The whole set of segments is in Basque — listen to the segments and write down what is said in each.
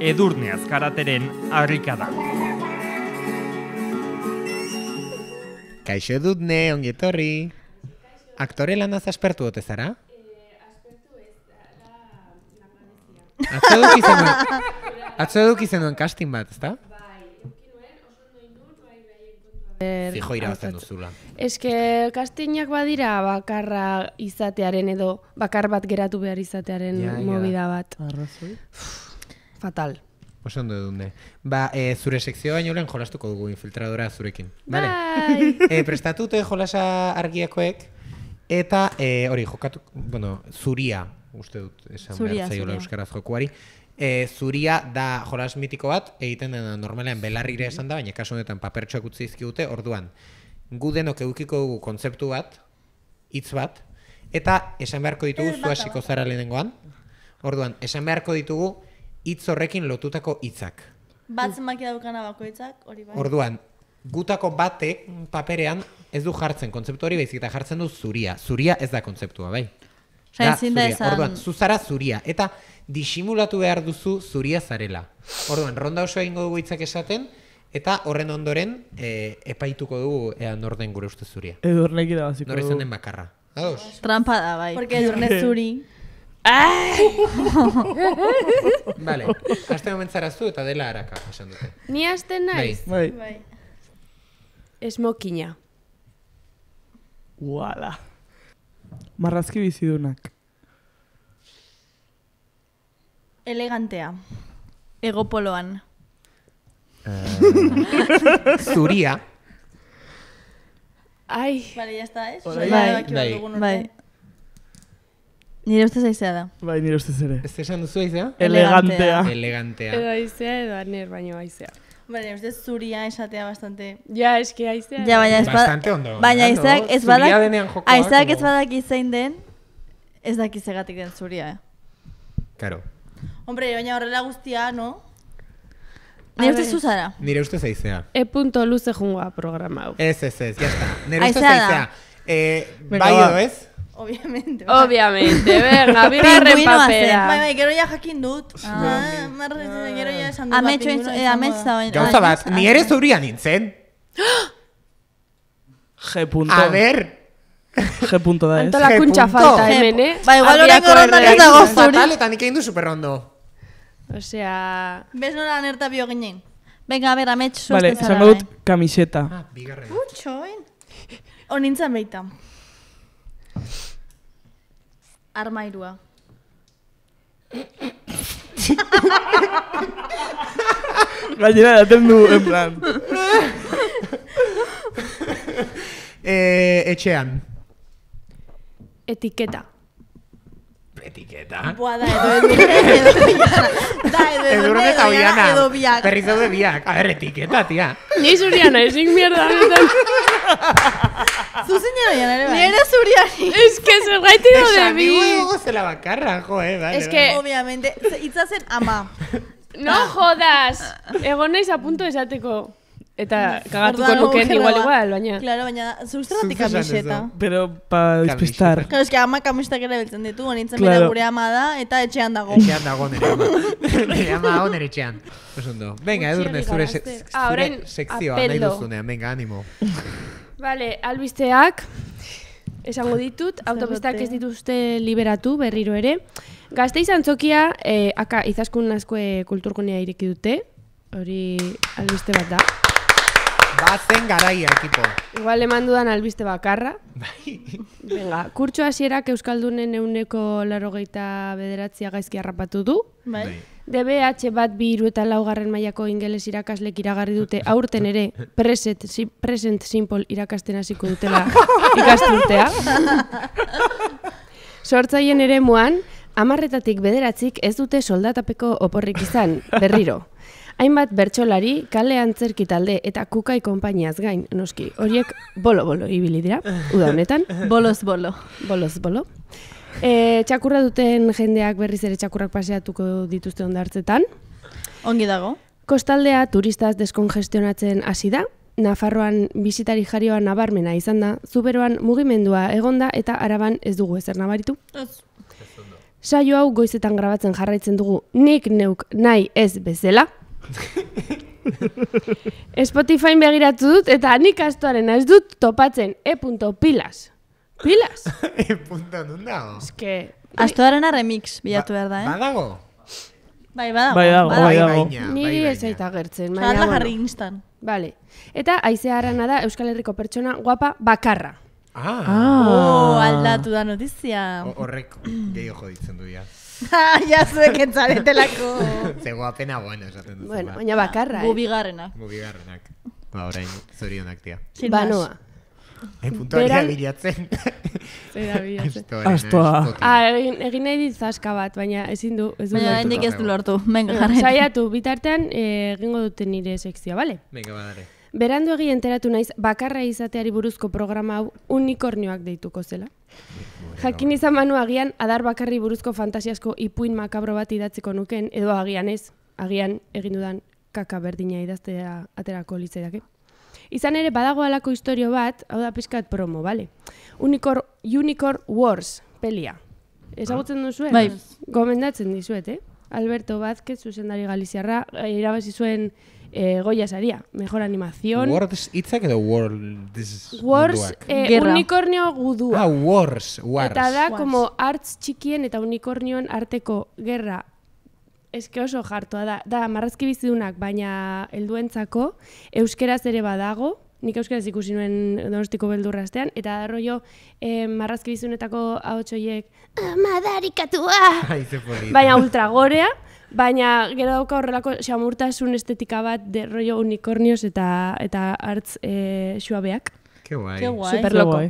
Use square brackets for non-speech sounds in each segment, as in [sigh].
edurne azkarateren harrikada. Kaixo dut ne, ongi etorri. Aktore lanaz aspertu ote zara? Atzo eduki zenuen, atzo eduki zenuen casting bat, ezta? Fijo irabazten duzula. Eske kastinak badira bakarra izatearen edo bakar bat geratu behar izatearen Ja, ja. movida bat. Arrazoi. Fatal. Oso ondo edunde. Ba, e, zure sekzio baino lehen jolastuko dugu infiltradora zurekin. Vale? Bai. e, prestatute jolasa argiakoek, eta e, hori jokatu, bueno, zuria, uste dut esan Zuria, behar zaiola euskaraz jokuari. E, zuria da jolas mitiko bat, egiten dena normalean belarrire esan da, baina kasu honetan papertxoak utzi dizkigute, orduan, gu denok edukiko dugu kontzeptu bat, hitz bat, eta esan beharko ditugu zu hasiko zara lehenengoan. Orduan, esan beharko ditugu hitz horrekin lotutako hitzak. Bat zenbaki daukana bakoitzak, hori bai. Orduan, gutako batek paperean ez du jartzen kontzeptu hori baizik eta jartzen du zuria. Zuria ez da kontzeptua, bai. Da zuria. esan- Orduan, zu zara zuria. Eta disimulatu behar duzu zuria zarela. Orduan, ronda oso egingo dugu hitzak esaten, eta horren ondoren e, epaituko dugu ea nor den gure uste zuria. Edurnek irabaziko Nor izan du. den bakarra. Ados? Trampa da, bai. Porque edurne zuri. [laughs] [laughs] Vale. Aste momentzara zu eta dela haraka, esan dute. Ni hasten naiz, Bai. Bai. esmokina. Uala. Marrazki bizidunak. Elegantea. Egopoloan. [laughs] Zuria, Ai, Vale, ya está, ez? Bai. Bai. Nire ustez aizea da. Bai, nire ustez ere. ez esan duzu izea? Elegantea. Elegantea. edo aizea edo aner baino aizea. Vale, nire ustez zuria esatea bastante... Ja, eske aizea. Ja, baina ez bada... Bastante ondo. Baina aizeak ez Zuria badak... denean jokoa, Aizeak ez badaki zein den, ez daki zegatik den zuria, eh? Karo. Hombre, baina horrela guztia, no? Nire ustez zuzara. Nire ustez aizea. E punto luze jungoa programa hau. Ez, ez, ez, jazta. Nire ustez Aizea aizea. Eh, bai ba. edo ez? Obviamente. Obviamente, venga, [laughs] bigarren Pingüinoa zen. Bai, papera. bai, gero ja jakin dut. Ah, gero ja esan dut. Ametxo ba, eh, amets da. Gauza bat, ni ere zuria nintzen. G punto. A ber, G punto da ez. Antolakuntza G punto. falta hemen, eh? Ba, igual oraingo rondan ez dago zuri. fatal eta nik egin du superrondo. Osea, Bez nola anerta bio ginen. Venga, a ver, amets Vale, zara. esango dut kamiseta. Ah, bigarren. Txoin. Onintzen beita. Armairua. Gainera daten du, en plan. [laughs] Eh, etxean. etiketa. Etiketa. Boa da, edo edo. Da, edo Edurne eta oiana. edo biak. Berriz daude biak. A ber, etiketa, tia. Ni zuriana, ezin mierda honetan. Zuzen jero ere bai. Nire zuriari. Ez que zergaiti Esan daude bi. zela bakarra, jo, eh, vale. Es que- Obviamente, ze- hitza zen ama. [laughs] No jodas. Egon naiz a punto esateko. Eta kagatuko nuken igual igual, baina. Claro, baina esan kamiseta. Pero pa despistar. Claro, eske ama kamistak ere biltzen ditu, onintzen Claro. bera gure ama da, eta etxean dago. Etxean dago nire ama. [laughs] nire ama hau nire etxean. Oso ondo. Venga, Edurne, zure, zure Ah, orain, sekzioa nahi duzunean. Venga, animo. [laughs] Vale, albisteak esango ditut, autopistak ez dituzte liberatu berriro ere. Gazteiz antzokia, eh, aka izaskun askoe kulturgunea ireki dute, hori albiste bat da. Bazen garaia, ekipo. Igual eman dudan albiste bakarra. Bai. Venga, kurtso hasierak Euskaldunen euneko larogeita bederatzia gaizki harrapatu du. Bai. DBH bat bi hiru eta laugarren mailako ingeles irakaslek iragarri dute aurten ere present, si, present simple irakasten hasiko dutela [laughs] ikasturtea. Sortzaien ere muan, amarretatik bederatzik ez dute soldatapeko oporrik izan, berriro. Hainbat bertsolari, kale antzerki talde eta kukai konpainiaz gain, noski, horiek bolo-bolo ibili dira, uda honetan, Boloz bolo. boloz bolo. E, txakurra duten jendeak berriz ere txakurrak paseatuko dituzte ondartzetan. Ongi dago. Kostaldea turistaz deskongestionatzen hasi da, Nafarroan bisitari jarioa nabarmena izan da, zuberoan mugimendua egonda eta araban ez dugu ezer nabaritu. Ez. saio hau goizetan grabatzen jarraitzen dugu nik neuk nahi ez bezala. [laughs] Spotify begiratu dut eta nik astoaren ez dut topatzen e.pilas. Pilas? [laughs] E punta nun dago? Eske, Astoarena remix bilatu behar da, eh? Badago? Bai, badago. Bai dago, bai dago. baina, niri bai, ez aita gertzen. Jarla Baina, jarri instan. vale. Eta aizea arana da Euskal Herriko pertsona guapa bakarra. Ah, Oh, aldatu da notizia. ho- horrek gehiago joditzen du ja. [laughs] ja zuek entzaretelako. [laughs] Zego apena bueno esaten duzu. Bueno, ba. baina bakarra, eh? bigarrenak. Mugigarrenak. Ba, orain, zorionak tia. Sin más. Banoa. E puntuaria Beran- bilatzen. [laughs] Zera bilatzen. Astoarena, Astoa. astoki. Ah, egin, egin nahi dit zaska bat, baina ezin du. Ez du Baina hendik ez du lortu. Venga, Bueno, jarri. Saiatu, bitartean eh, egingo dute nire sekzioa, bale? Venga, badare. Berandu egi enteratu naiz bakarra izateari buruzko programa hau unikornioak deituko zela. Jakin izan manu agian adar bakarri buruzko fantasiasko ipuin makabro bat idatziko nuken, edo agian ez, agian egin dudan kaka berdina idaztea aterako litzaidake. Izan ere badago alako istorio bat, hau da pixkat promo, bale? Unicorn, Unicorn Wars, pelia. Ezagutzen duzue? Bai. Gomendatzen dizuet, eh? Alberto Vázquez, zuzendari galiziarra, eh, irabazi zuen eh, Goya saria. Mejor animación. Words hitzak edo words Wars, munduak? eh, Gerra. unikornio gudua. Ah, wars, wars. Eta da, Wars. como arts txikien eta unikornioen arteko gerra eske oso jartua da. Da, marrazki bizidunak, baina helduentzako euskeraz ere badago, nik euskeraz ikusi nuen donostiko beldurrastean, eta da rollo eh, marrazki bizidunetako ahotsoiek madarikatua! Ai, ze polita. baina ultragorea, baina gero dauka horrelako xamurtasun estetika bat de rollo unikornios eta eta artz e, suabeak. Ke guai. Ke guai. Super loko.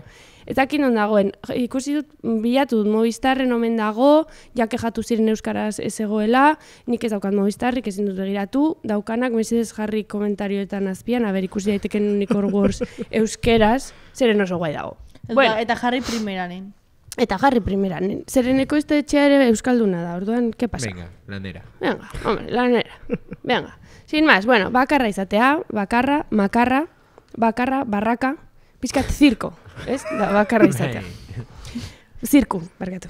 Ez dakit non dagoen, ikusi dut, bilatu dut Movistarren omen dago, jake jatu ziren euskaraz ez egoela, nik ez daukat Movistarrik ezin dut begiratu, daukanak mesedez jarri komentarioetan azpian, aber ikusi daiteken Unicorn Wars [laughs] euskeraz, zeren oso guai dago. Eta, Bueno, eta jarri primeranen. eta jarri primeran, zereneko ez etxea ere euskalduna da, orduan, ke pasa? Venga, lanera. Venga, hombre, lanera. Venga. Sin más, bueno, bakarra izatea, bakarra, makarra, bakarra, barraka, pizkat zirko, ez? Da, bakarra izatea. Bai. Zirku, barkatu.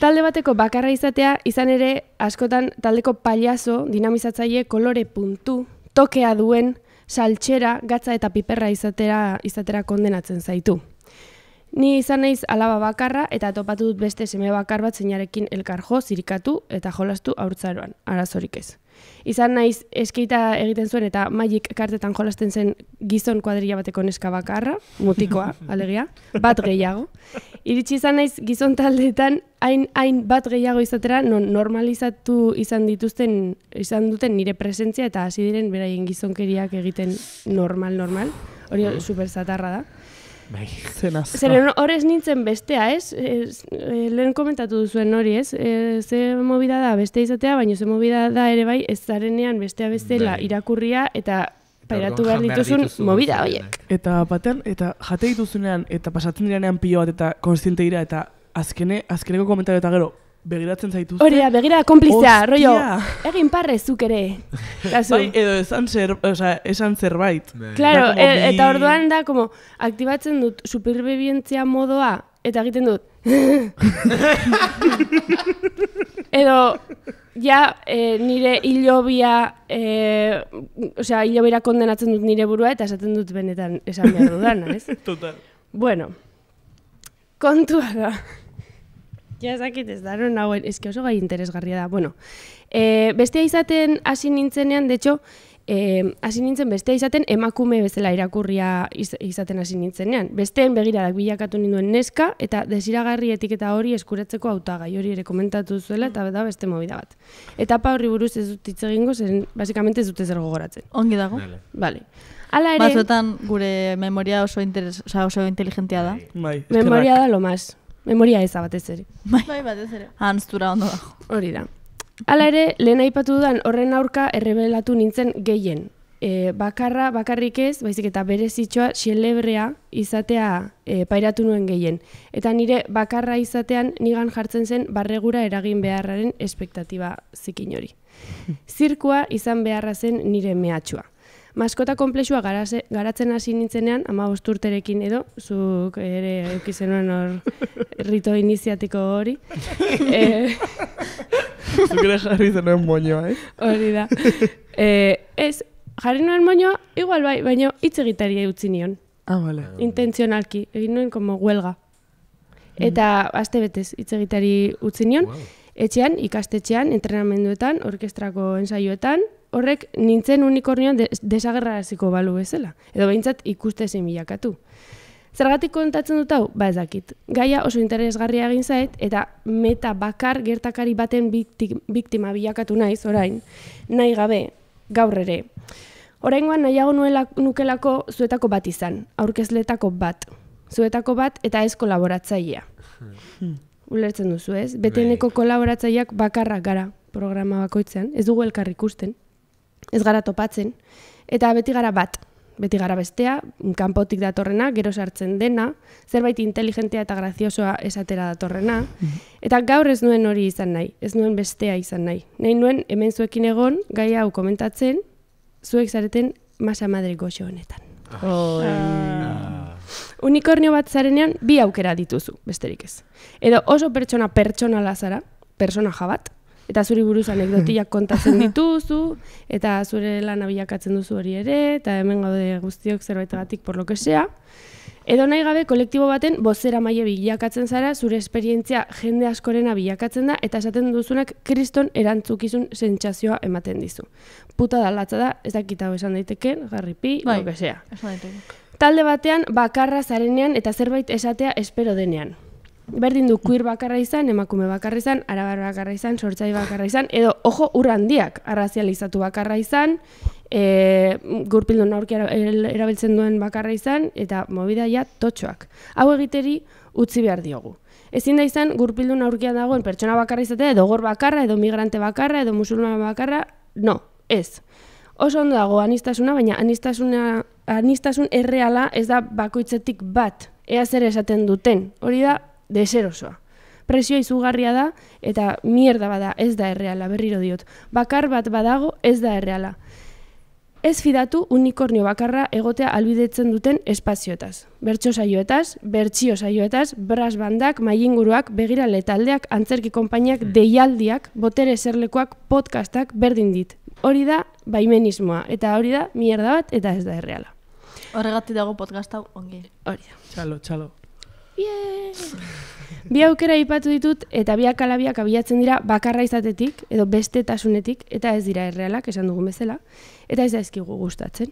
Talde bateko bakarra izatea, izan ere, askotan taldeko paliazo, dinamizatzaile, kolore puntu, tokea duen, saltxera, gatza eta piperra izatera, izatera kondenatzen zaitu. Ni izan naiz alaba bakarra eta topatu dut beste seme bakar bat zeinarekin elkar jo, zirikatu eta jolastu haurtzaroan, arazorik ez. Izan naiz eskeita egiten zuen eta magik kartetan jolasten zen gizon kuadrilla bateko neska bakarra, mutikoa, [laughs] alegia, bat gehiago. Iritsi izan naiz gizon taldeetan hain hain bat gehiago izatera non normalizatu izan dituzten izan duten nire presentzia eta hasi diren beraien gizonkeriak egiten normal normal. Hori super zatarra da. Bai. Zen azka. Zeren hor ez nintzen bestea, ez? Ez, eh, lehen komentatu duzuen hori, ez? E, ze movida da beste izatea, baina ze movida da ere bai ez zarenean bestea bestela Bai. irakurria eta pairatu behar dituzun gauza horiek. Eta batean, eta jate dituzunean, eta pasatzen direnean pilo bat, eta konstiente dira, eta azkene, azkeneko komentario eta gero, begiratzen zaituzte. Hori da, begira konplizea, rollo, egin parre zuk ere. Kasu. Bai, edo esan, zer, osea, esan zerbait. Bai. Claro, e- bi- eta orduan da, como, aktibatzen dut superbibientzia modoa, eta egiten dut. [laughs] Edo, ja, e, nire hilobia, e, osea, hilobira kondenatzen dut nire burua, eta esaten dut benetan esan behar dudana, ez? [laughs] Total. Bueno, kontua da. Ja ezakit ez da, non nagoen, eski oso gai interesgarria da. Bueno, e, bestea izaten hasi nintzenean, de hecho, e, hasi nintzen bestea izaten emakume bezala irakurria iz, izaten hasi nintzenean. Besteen begiradak bilakatu ninduen neska, eta desiragarri etiketa hori eskuratzeko hautagai hori ere komentatu zuela, eta da beste movida bat. Etapa horri buruz ez dut hitz egingo, zen basikamente ez dute zer gogoratzen. Ongi dago. Vale. Vale. Hala ere, Batzuetan gure memoria oso, interes, oso inteligentia da. Bai, memoria da lo más. Memoria eza batez ere. Bai, batez ere. Hanstura ondo dago. Hori da. Hala ere, lehen aipatu dudan horren aurka errebelatu nintzen gehien. E, bakarra, bakarrik ez, baizik eta berezitxoa xelebrea izatea e, pairatu nuen gehien. Eta nire bakarra izatean nigan jartzen zen barregura eragin beharraren espektatiba zikin hori. [laughs] Zirkua izan beharra zen nire mehatxua. Maskota komplexua garaze, garatzen hasi nintzenean, ama urterekin edo, zuk ere eukizenuen hor [laughs] rito iniziatiko hori. [laughs] e, Zuk ere jarri zenuen moñoa, eh? hori da. [laughs] E, ez, jarri nuen moñoa, igual bai, baina hitz egitari utzi nion. Ah, vale. Intentzionalki, egin nuen como huelga. Eta aste betez hitz egitari utzi nion, etxean, ikastetxean, entrenamenduetan, orkestrako ensaioetan, horrek nintzen unikornioan des desagerraraziko balu bezala. Edo behintzat ikuste ezin bilakatu. Zergatik kontatzen dut hau? Ba ez dakit. Gaia oso interesgarria egin zait, eta meta bakar gertakari baten bikti, biktima bilakatu naiz, orain, nahi gabe, gaur ere. Oraingoan nahiago nuela, nukelako zuetako bat izan, aurkezletako bat. Zuetako bat eta ez kolaboratzailea. Ulertzen duzu, ez? Beteneko kolaboratzaileak bakarrak gara programa bakoitzean, ez dugu elkar ikusten, ez gara topatzen, eta beti gara bat, beti gara bestea, kanpotik datorrena, gero sartzen dena, zerbait inteligentea eta graziosoa esatera datorrena, eta gaur ez nuen hori izan nahi, ez nuen bestea izan nahi. Nahi nuen hemen zuekin egon, gai hau komentatzen, zuek zareten masa madre goxo honetan. Unikornio bat zarenean bi aukera dituzu, besterik ez. Edo oso pertsona pertsonala zara, persona jabat, eta zuri buruz anekdotiak [laughs] kontatzen dituzu, eta zure lana bilakatzen duzu hori ere, eta hemen gaude guztiok zerbaitagatik por lo que sea. Edo nahi gabe kolektibo baten bozera maile bilakatzen zara, zure esperientzia jende askorena bilakatzen da, eta esaten duzunak kriston erantzukizun sentsazioa ematen dizu. Puta da latza da, ez dakit hau esan daiteke, garripi, Bai. lo que sea. Eso daiteke. Talde batean bakarra zarenean eta zerbait esatea espero denean. Berdin du queer bakarra izan, emakume bakarra izan, arabar bakarra izan, sortzai bakarra izan, edo ojo urra handiak, arrazializatu bakarra izan, e, gurpildun aurki era- el- erabiltzen duen bakarra izan, eta mobida ja totxoak. Hau egiteri utzi behar diogu. Ezin da izan gurpildun aurkian dagoen pertsona bakarra izatea, edo gor bakarra, edo migrante bakarra, edo musulman bakarra, no, ez. Oso ondo dago anistasuna, baina anistasuna, anistasun erreala ez da bakoitzetik bat, ea zer esaten duten. Hori da deserosoa. Presioa izugarria da eta mierda bada ez da erreala, berriro diot. Bakar bat badago ez da erreala. Ez fidatu unikornio bakarra egotea albidetzen duten espazioetaz. Bertso saioetaz, bertsio saioetaz, bras bandak, mailinguruak, begirale taldeak, antzerki konpainiak, deialdiak, botere eserlekoak, podcastak berdin dit. Hori da baimenismoa, eta hori da mierda bat, eta ez da erreala. Horregatik dago podcast hau ongi. Hori da. Txalo, txalo. Bi aukera aipatu ditut eta biak alabiak abiatzen dira bakarra izatetik edo bestetasunetik eta ez dira errealak esan dugun bezala eta ez da ezkigu gustatzen.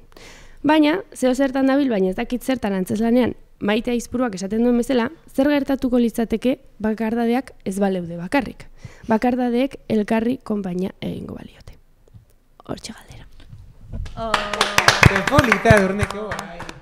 Baina, zeo zertan dabil, baina ez dakit zertan antzeslanean maitea izpuruak esaten duen bezala, zer gertatuko litzateke bakardadeak ez baleude bakarrik. Bakardadeek elkarri konpainia egingo baliote. Hortxe galdera. Durneko. Ai.